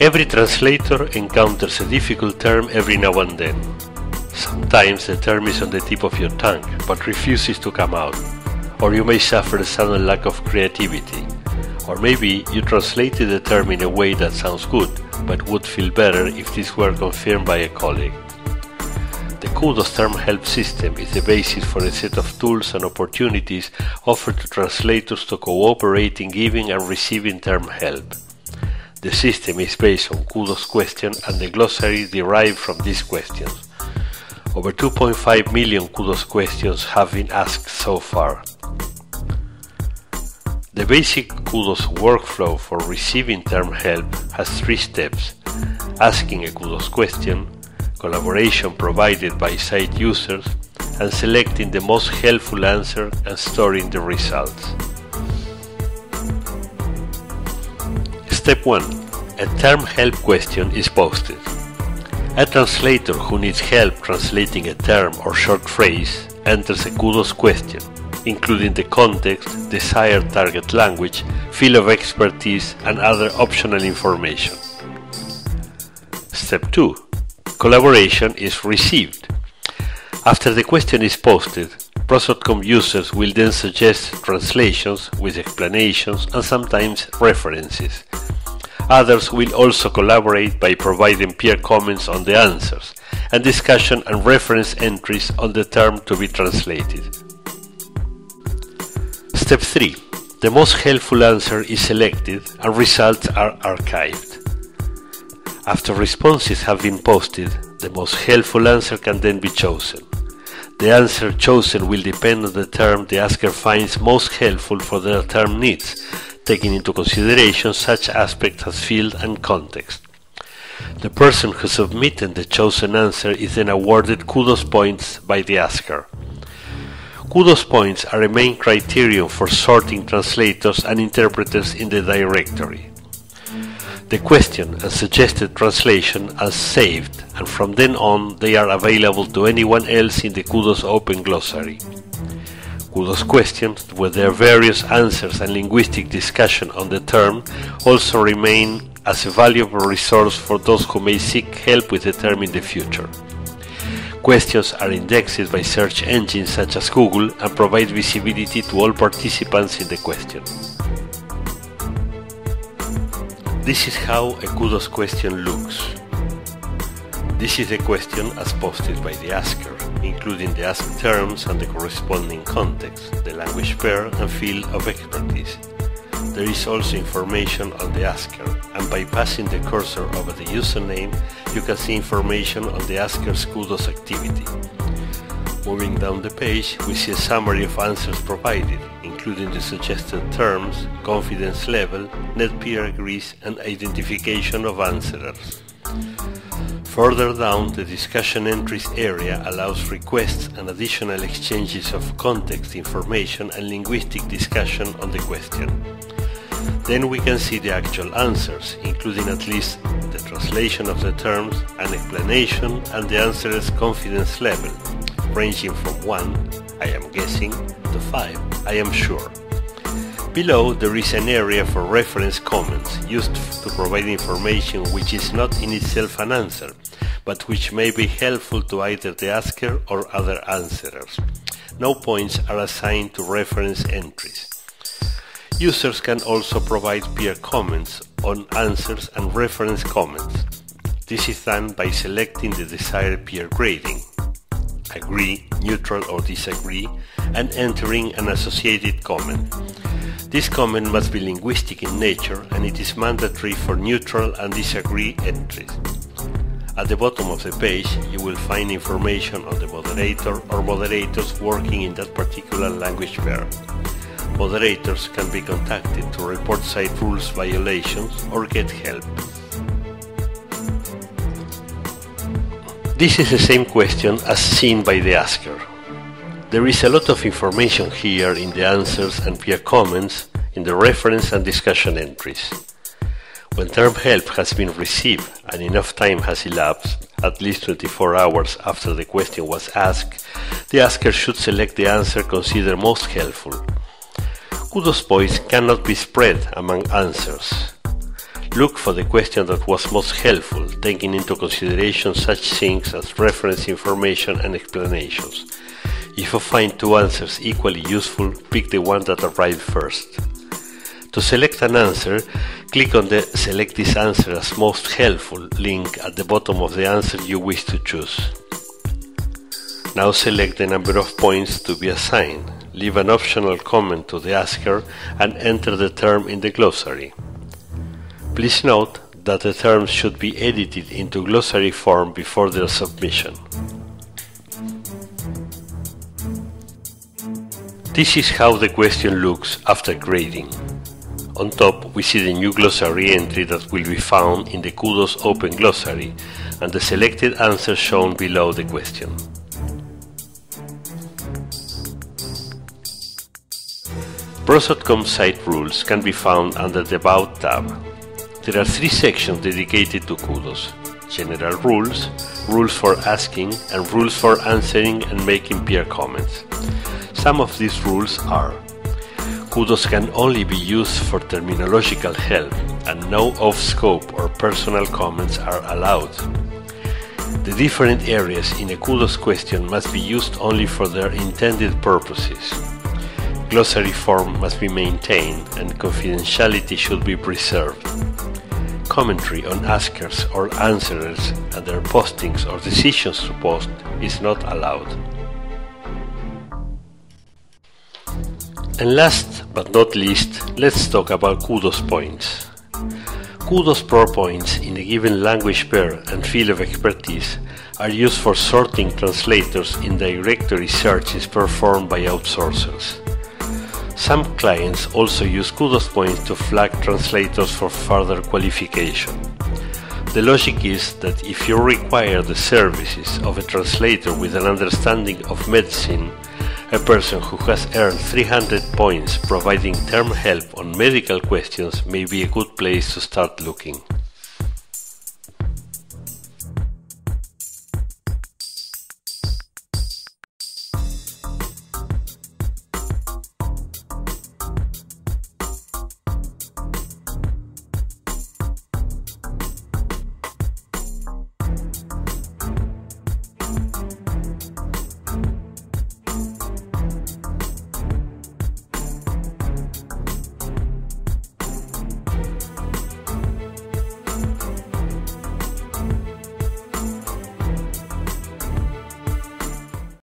Every translator encounters a difficult term every now and then. Sometimes the term is on the tip of your tongue, but refuses to come out. Or you may suffer a sudden lack of creativity. Or maybe you translated the term in a way that sounds good, but would feel better if this were confirmed by a colleague. The KudoZ Term Help System is the basis for a set of tools and opportunities offered to translators to cooperate in giving and receiving term help. The system is based on KudoZ question and the glossary derived from these questions. Over 2.5 million KudoZ questions have been asked so far. The basic KudoZ workflow for receiving term help has three steps asking a KudoZ question, collaboration provided by site users, and selecting the most helpful answer and storing the results. Step 1. A term help question is posted. A translator who needs help translating a term or short phrase enters a KudoZ question, including the context, desired target language, field of expertise, and other optional information. Step 2. Collaboration is received. After the question is posted, ProZ.com users will then suggest translations with explanations and sometimes references. Others will also collaborate by providing peer comments on the answers and discussion and reference entries on the term to be translated. Step 3. The most helpful answer is selected and results are archived. After responses have been posted, the most helpful answer can then be chosen. The answer chosen will depend on the term the asker finds most helpful for their term needs, taking into consideration such aspects as field and context. The person who submitted the chosen answer is then awarded KudoZ points by the asker. KudoZ points are a main criterion for sorting translators and interpreters in the directory. The question and suggested translation are saved, and from then on they are available to anyone else in the KudoZ Open Glossary. KudoZ questions, with their various answers and linguistic discussion on the term, also remain as a valuable resource for those who may seek help with the term in the future. Questions are indexed by search engines such as Google and provide visibility to all participants in the question. This is how a KudoZ question looks. This is the question as posted by the asker, including the asked terms and the corresponding context, the language pair and field of expertise. There is also information on the asker, and by passing the cursor over the username, you can see information on the asker's KudoZ activity. Moving down the page, we see a summary of answers provided, including the suggested terms, confidence level, net peer agrees, and identification of answerers. Further down, the discussion entries area allows requests and additional exchanges of context information and linguistic discussion on the question. Then we can see the actual answers, including at least the translation of the terms, an explanation, and the answerer's confidence level, ranging from 1, I am guessing, to 5, I am sure. Below there is an area for reference comments used to provide information which is not in itself an answer, but which may be helpful to either the asker or other answerers. No points are assigned to reference entries. Users can also provide peer comments on answers and reference comments. This is done by selecting the desired peer grading, agree, neutral or disagree, and entering an associated comment. This comment must be linguistic in nature and it is mandatory for neutral and disagree entries. At the bottom of the page, you will find information on the moderator or moderators working in that particular language pair. Moderators can be contacted to report site rules violations or get help. This is the same question as seen by the asker. There is a lot of information here in the answers and peer comments in the reference and discussion entries. When term help has been received and enough time has elapsed, at least 24 hours after the question was asked, the asker should select the answer considered most helpful. KudoZ points cannot be spread among answers. Look for the question that was most helpful, taking into consideration such things as reference information and explanations. If you find two answers equally useful, pick the one that arrived first. To select an answer, click on the Select this answer as most helpful link at the bottom of the answer you wish to choose. Now select the number of points to be assigned, leave an optional comment to the asker and enter the term in the glossary. Please note that the terms should be edited into glossary form before their submission. This is how the question looks after grading. On top we see the new glossary entry that will be found in the KudoZ Open Glossary and the selected answer shown below the question. ProZ.com site rules can be found under the About tab. There are three sections dedicated to KudoZ. General rules, rules for asking, and rules for answering and making peer comments. Some of these rules are KudoZ can only be used for terminological help and no off-scope or personal comments are allowed. The different areas in a KudoZ question must be used only for their intended purposes. Glossary form must be maintained and confidentiality should be preserved commentary on askers or answerers and their postings or decisions to post is not allowed. And last but not least, let's talk about KudoZ points. KudoZ Pro points in a given language pair and field of expertise are used for sorting translators in directory searches performed by outsourcers. Some clients also use KudoZ points to flag translators for further qualification. The logic is that if you require the services of a translator with an understanding of medicine, a person who has earned 300 points providing term help on medical questions may be a good place to start looking.